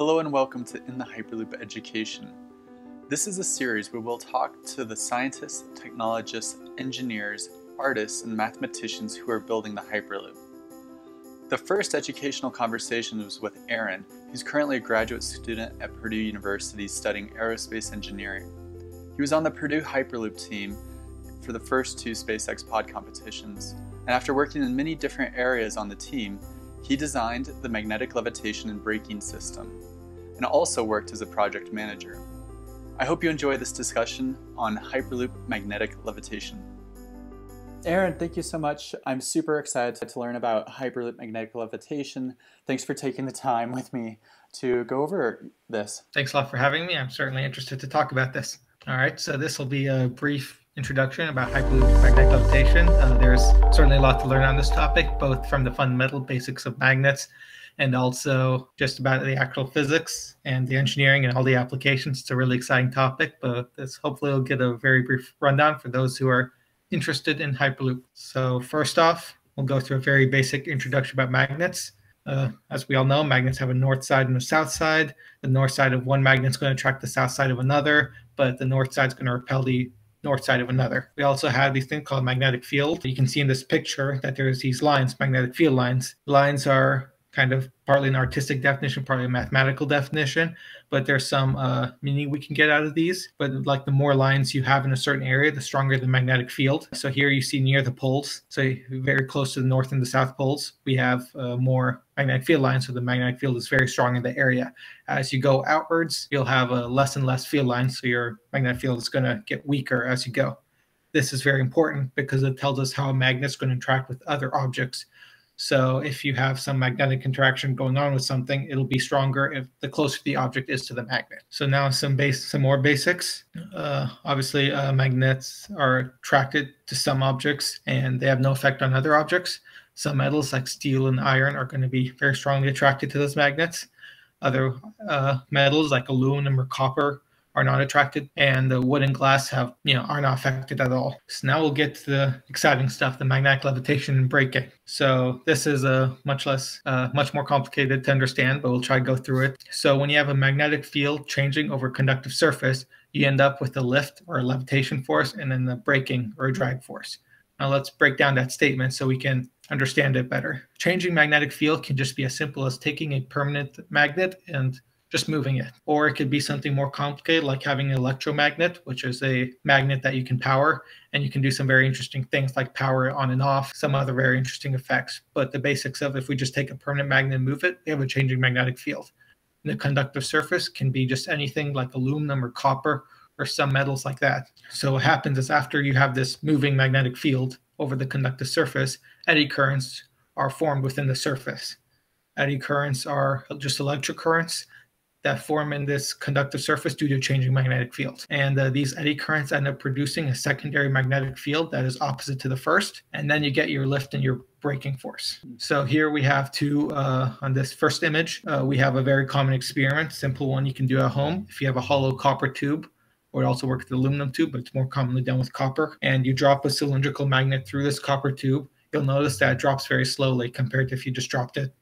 Hello and welcome to In the Hyperloop Education. This is a series where we'll talk to the scientists, technologists, engineers, artists, and mathematicians who are building the Hyperloop. The first educational conversation was with Aaron, who's currently a graduate student at Purdue University studying aerospace engineering. He was on the Purdue Hyperloop team for the first two SpaceX pod competitions, and after working in many different areas on the team, he designed the magnetic levitation and braking system, and also worked as a project manager. I hope you enjoy this discussion on Hyperloop magnetic levitation. Aaron, thank you so much. I'm super excited to learn about Hyperloop magnetic levitation. Thanks for taking the time with me to go over this. Thanks a lot for having me. I'm certainly interested to talk about this. All right, so this will be a brief introduction about Hyperloop magnetic levitation. Uh, there's certainly a lot to learn on this topic, both from the fundamental basics of magnets and also just about the actual physics and the engineering and all the applications. It's a really exciting topic, but this hopefully will get a very brief rundown for those who are interested in Hyperloop. So first off, we'll go through a very basic introduction about magnets. Uh, as we all know, magnets have a north side and a south side. The north side of one magnet is going to attract the south side of another, but the north side is going to repel the north side of another. We also have these things called magnetic field. You can see in this picture that there's these lines, magnetic field lines. Lines are kind of partly an artistic definition, partly a mathematical definition, but there's some uh, meaning we can get out of these. But like the more lines you have in a certain area, the stronger the magnetic field. So here you see near the poles, so very close to the north and the south poles, we have uh, more magnetic field lines. So the magnetic field is very strong in the area. As you go outwards, you'll have a less and less field lines, so your magnetic field is going to get weaker as you go. This is very important because it tells us how a magnet is going to interact with other objects so if you have some magnetic interaction going on with something, it'll be stronger if the closer the object is to the magnet. So now some base, some more basics. Uh, obviously, uh, magnets are attracted to some objects and they have no effect on other objects. Some metals like steel and iron are going to be very strongly attracted to those magnets. Other uh, metals like aluminum or copper are not attracted, and the wood and glass have you know are not affected at all. So now we'll get to the exciting stuff, the magnetic levitation and braking. So this is a much less, uh, much more complicated to understand, but we'll try to go through it. So when you have a magnetic field changing over a conductive surface, you end up with a lift or a levitation force, and then the braking or drag force. Now let's break down that statement so we can understand it better. Changing magnetic field can just be as simple as taking a permanent magnet and just moving it. Or it could be something more complicated, like having an electromagnet, which is a magnet that you can power, and you can do some very interesting things like power on and off, some other very interesting effects. But the basics of if we just take a permanent magnet and move it, we have a changing magnetic field. And the conductive surface can be just anything like aluminum or copper or some metals like that. So what happens is after you have this moving magnetic field over the conductive surface, eddy currents are formed within the surface. Eddy currents are just electric currents that form in this conductive surface due to changing magnetic fields. And uh, these eddy currents end up producing a secondary magnetic field that is opposite to the first. And then you get your lift and your braking force. So here we have two, uh, on this first image, uh, we have a very common experiment, simple one you can do at home. If you have a hollow copper tube, or it also works with aluminum tube, but it's more commonly done with copper. And you drop a cylindrical magnet through this copper tube, you'll notice that it drops very slowly compared to if you just dropped it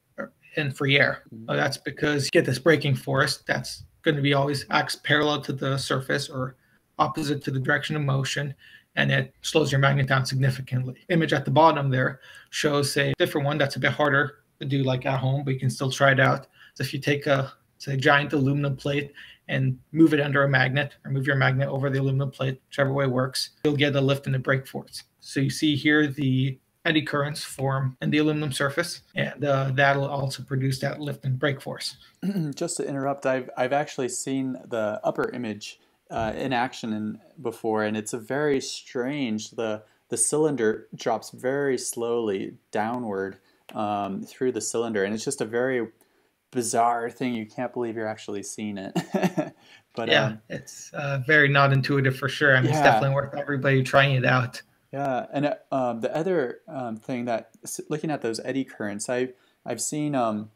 in free air. Mm-hmm. that's because you get this braking force that's going to be always acts parallel to the surface or opposite to the direction of motion and it slows your magnet down significantly. Image at the bottom there shows a different one that's a bit harder to do like at home, but you can still try it out. So if you take a say giant aluminum plate and move it under a magnet or move your magnet over the aluminum plate, whichever way works, you'll get a lift and a brake force. So you see here the eddy currents form in the aluminum surface, and uh, that'll also produce that lift and brake force. Just to interrupt, I've I've actually seen the upper image uh, in action in, before, and it's a very strange. the The cylinder drops very slowly downward um, through the cylinder, and it's just a very bizarre thing. You can't believe you're actually seeing it. but yeah, um, it's uh, very not intuitive for sure. I mean, yeah. it's definitely worth everybody trying it out. Yeah, and uh, um, the other um, thing that looking at those eddy currents, I've I've seen um,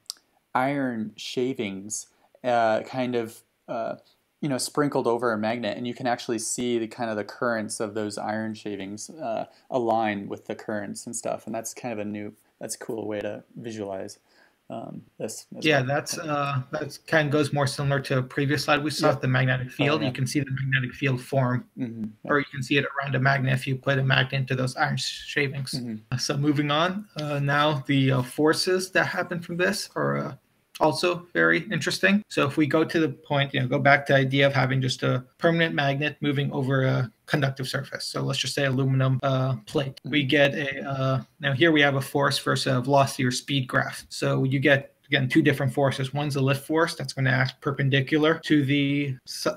iron shavings uh, kind of uh, you know sprinkled over a magnet, and you can actually see the kind of the currents of those iron shavings uh, align with the currents and stuff, and that's kind of a new that's a cool way to visualize um, this. Yeah, well. that's uh, that kind of goes more similar to a previous slide we saw yeah. the magnetic field. Oh, yeah. You can see the magnetic field form, mm-hmm. or you can see it around a magnet if you put a magnet into those iron shavings. Mm-hmm. So moving on, uh, now the uh, forces that happen from this are uh, also very interesting. So if we go to the point, you know, go back to the idea of having just a permanent magnet moving over a conductive surface. So let's just say aluminum uh, plate. We get a, uh, now here we have a force versus a velocity or speed graph. So you get again two different forces one's a lift force that's going to act perpendicular to the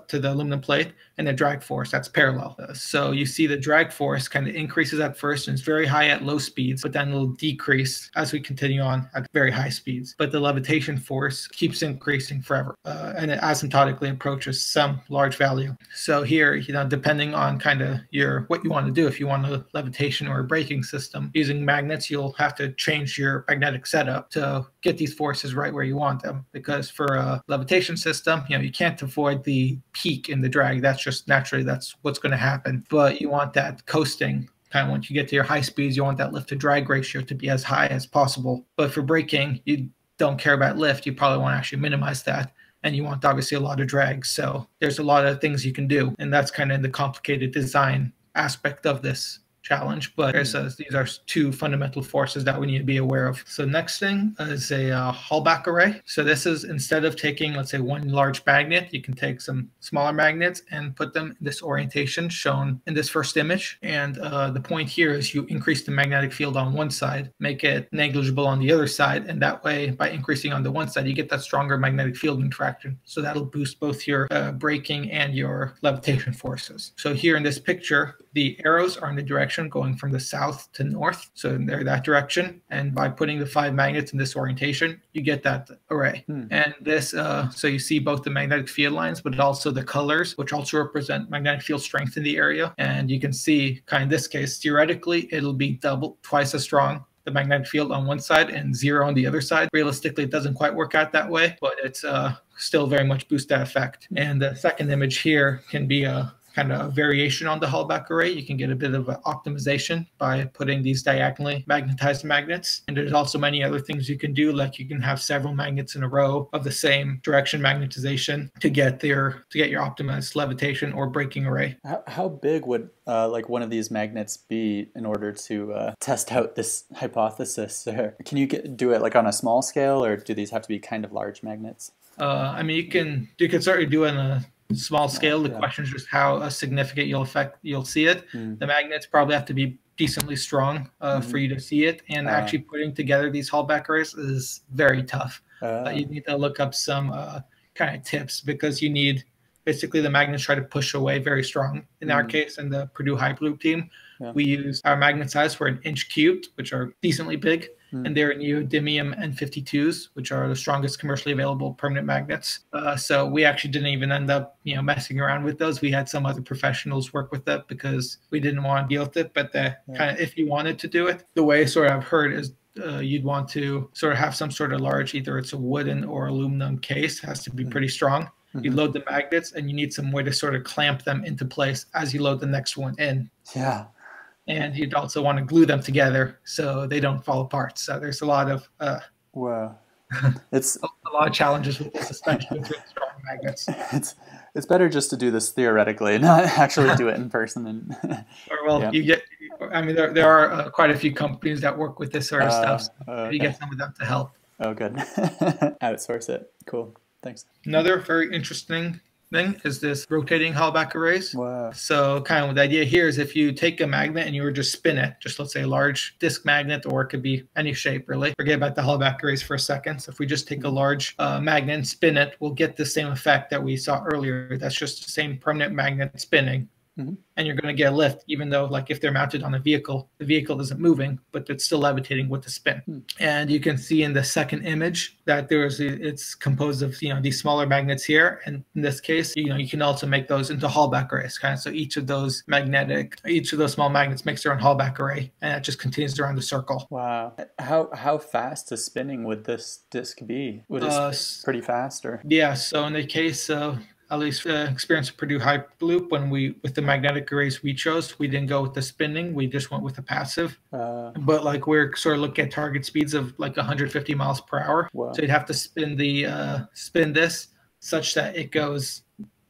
to the aluminum plate and the drag force that's parallel. So you see the drag force kind of increases at first and it's very high at low speeds, but then it'll decrease as we continue on at very high speeds. But the levitation force keeps increasing forever uh, and it asymptotically approaches some large value. So here, you know, depending on kind of your what you want to do, if you want a levitation or a braking system using magnets, you'll have to change your magnetic setup to get these forces right where you want them. Because for a levitation system, you know, you can't avoid the peak in the drag. That's just naturally that's what's going to happen. But you want that coasting kind of once you get to your high speeds, you want that lift to drag ratio to be as high as possible. But for braking, you don't care about lift. You probably want to actually minimize that. And you want obviously a lot of drag. So there's a lot of things you can do. And that's kind of the complicated design aspect of this challenge, but mm-hmm. these are two fundamental forces that we need to be aware of. So next thing is a uh, Halbach array. So this is instead of taking, let's say, one large magnet, you can take some smaller magnets and put them in this orientation shown in this first image. And uh, the point here is you increase the magnetic field on one side, make it negligible on the other side, and that way, by increasing on the one side, you get that stronger magnetic field interaction. So that'll boost both your uh, braking and your levitation forces. So here in this picture, the arrows are in the direction going from the south to north. So they're that direction. And by putting the five magnets in this orientation, you get that array. Hmm. And this, uh, so you see both the magnetic field lines, but also the colors, which also represent magnetic field strength in the area. And you can see, kind of this case, theoretically, it'll be double, twice as strong the magnetic field on one side and zero on the other side. Realistically, it doesn't quite work out that way, but it's uh, still very much boost that effect. And the second image here can be a kind of variation on the Halbach array. You can get a bit of an optimization by putting these diagonally magnetized magnets. And there's also many other things you can do, like you can have several magnets in a row of the same direction magnetization to get their to get your optimized levitation or braking array. How, how big would uh, like one of these magnets be in order to uh, test out this hypothesis? can you get, do it like on a small scale, or do these have to be kind of large magnets? Uh, I mean, you can you can certainly do it in a small scale. The yeah. question is just how uh, significant you'll affect you'll see it. Mm. The magnets probably have to be decently strong uh, mm-hmm. for you to see it, and uh, actually putting together these Halbach arrays is very tough. Uh, you need to look up some uh, kind of tips because you need basically the magnets try to push away very strong. In mm. our case, in the Purdue Hyperloop team, yeah. we use our magnet size for an inch cubed, which are decently big mm. and they're neodymium N52s, which are the strongest commercially available permanent magnets. Uh, so we actually didn't even end up, you know, messing around with those. We had some other professionals work with it because we didn't want to deal with it. But the yeah. kind of if you wanted to do it, the way sort of I've heard is uh, you'd want to sort of have some sort of large, either it's a wooden or aluminum case, has to be mm. pretty strong. Mm-hmm. You load the magnets and you need some way to sort of clamp them into place as you load the next one in. Yeah and you'd also want to glue them together so they don't fall apart. So there's a lot of uh, wow, it's a lot of challenges with the suspension with strong magnets. It's it's better just to do this theoretically, not actually do it in person. And or well, yeah. you get. I mean, there there are uh, quite a few companies that work with this sort of uh, stuff. So uh, you get some of them to help. Oh, good. Outsource it. Cool. Thanks. Another very interesting thing is this rotating Halbach arrays. Wow. So kind of the idea here is if you take a magnet and you were just spin it, just let's say a large disc magnet, or it could be any shape really. Forget about the Halbach arrays for a second. So if we just take a large uh, magnet and spin it, we'll get the same effect that we saw earlier. That's just the same permanent magnet spinning. Mm-hmm. And you're going to get a lift, even though, like, if they're mounted on a vehicle, the vehicle isn't moving, but it's still levitating with the spin. Mm. And you can see in the second image that there's it's composed of you know these smaller magnets here, and in this case, you know, you can also make those into Halbach arrays. Kind of so each of those magnetic, each of those small magnets makes their own Halbach array, and it just continues around the circle. Wow, how how fast is spinning would this disc be? Would it uh, pretty fast, or yeah? So in the case of at least uh, experience of Purdue Hyperloop when we with the magnetic arrays we chose, we didn't go with the spinning. We just went with the passive. Uh, but like we're sort of looking at target speeds of like 150 miles per hour. Wow. So you'd have to spin the uh, spin this such that it goes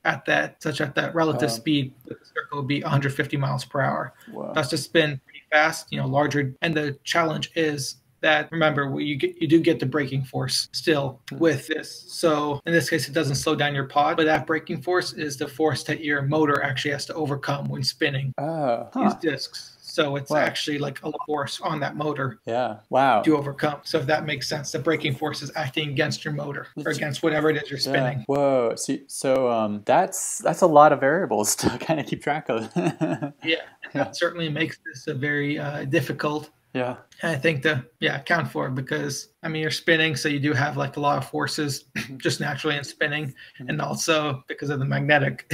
at that such at that relative speed. The circle would be 150 miles per hour. Wow. That's to spin pretty fast. You know, larger. And the challenge is that remember you get you do get the braking force still hmm. with this so in this case it doesn't slow down your pod but that braking force is the force that your motor actually has to overcome when spinning uh, huh. these discs so it's wow. actually like a force on that motor. Yeah. Wow. To overcome. So if that makes sense, the braking force is acting against your motor or against whatever it is you're spinning. Yeah. Whoa. So, so um, that's that's a lot of variables to kind of keep track of. yeah. yeah. That certainly makes this a very uh, difficult yeah. I think to yeah account for because I mean you're spinning, so you do have like a lot of forces just naturally in spinning, mm-hmm. and also because of the magnetic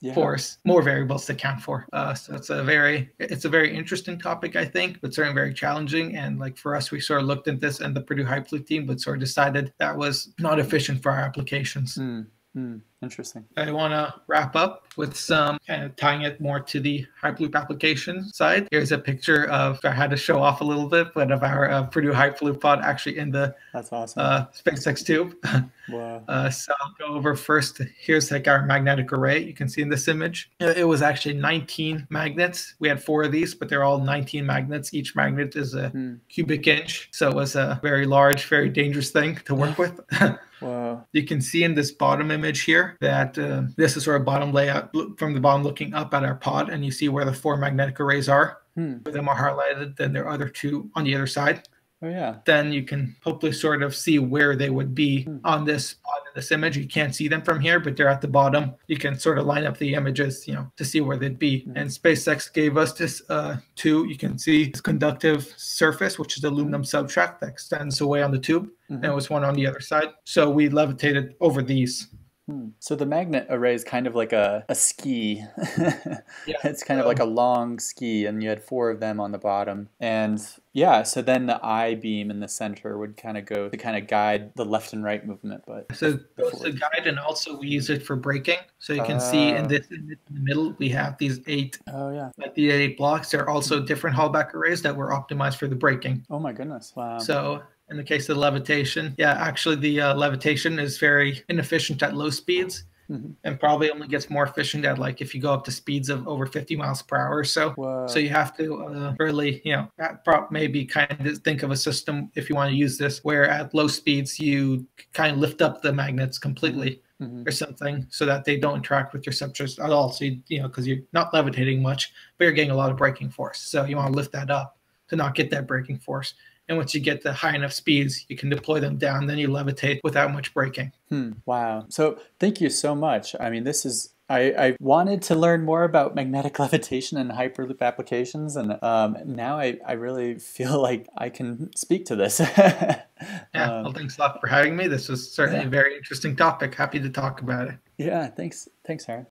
yeah. force, more variables to account for. Uh, so it's a very it's a very interesting topic, I think, but certainly very challenging. And like for us, we sort of looked at this and the Purdue Hyperloop team, but sort of decided that was not efficient for our applications. Mm. Mm, interesting. I want to wrap up with some kind of tying it more to the Hyperloop application side. Here's a picture of, I had to show off a little bit, but of our uh, Purdue Hyperloop pod actually in the That's awesome. Uh, SpaceX tube. Wow. Uh, so I'll go over first. Here's like our magnetic array. You can see in this image. It was actually 19 magnets. We had four of these, but they're all 19 magnets. Each magnet is a hmm. cubic inch. So it was a very large, very dangerous thing to work with. Wow. You can see in this bottom image here that uh, this is our bottom layout from the bottom looking up at our pod, and you see where the four magnetic arrays are. Hmm. Them are highlighted, then there are other two on the other side. Oh yeah. Then you can hopefully sort of see where they would be hmm. on this on this image. You can't see them from here, but they're at the bottom. You can sort of line up the images, you know, to see where they'd be. Hmm. And SpaceX gave us this uh, two. You can see this conductive surface, which is aluminum substrate that extends away on the tube. Mm-hmm. And it was one on the other side. So we levitated over these. Hmm. So the magnet array is kind of like a, a ski. yeah. It's kind of like a long ski, and you had four of them on the bottom. And yeah, so then the I beam in the center would kind of go to kind of guide the left and right movement. But so both the guide and also we use it for braking. So you can uh, see in ah. this in the middle we have these eight. Oh yeah. Like the eight blocks. They're also different Halbach arrays that were optimized for the braking. Oh my goodness! Wow. So in the case of the levitation. Yeah, actually, the uh, levitation is very inefficient at low speeds. Mm-hmm. And probably only gets more efficient at like if you go up to speeds of over 50 miles per hour or so. Whoa. So you have to uh, really, you know, maybe kind of think of a system if you want to use this where at low speeds you kind of lift up the magnets completely. Mm-hmm. or something so that they don't interact with your substrate at all. So, you, you know, because you're not levitating much, but you're getting a lot of braking force. So you want to lift that up to not get that braking force. And once you get the high enough speeds, you can deploy them down. Then you levitate without much braking. Hmm, wow. So thank you so much. I mean, this is I, I, wanted to learn more about magnetic levitation and hyperloop applications, and um, now I, I really feel like I can speak to this. yeah, um, well, thanks a lot for having me. This was certainly yeah. a very interesting topic. Happy to talk about it. Yeah, thanks. Thanks, Aaron.